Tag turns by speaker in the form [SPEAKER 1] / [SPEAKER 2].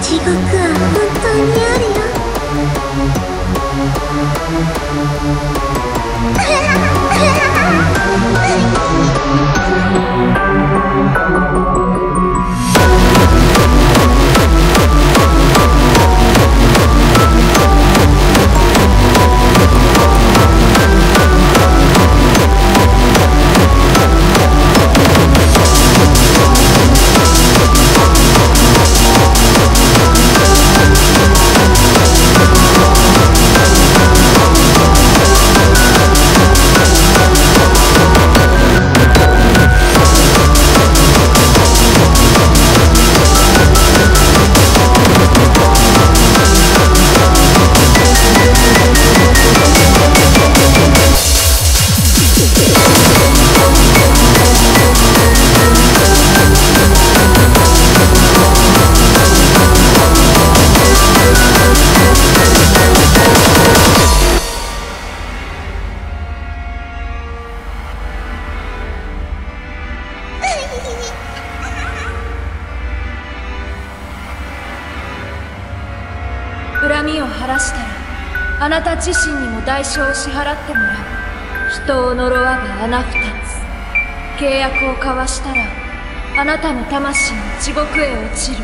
[SPEAKER 1] 地獄は本当にあるよ。
[SPEAKER 2] 恨みを晴らしたらあなた自身にも代償を支払ってもらう。人を呪わば穴二つ。契約を交わしたらあなたの魂も地獄へ落ちる。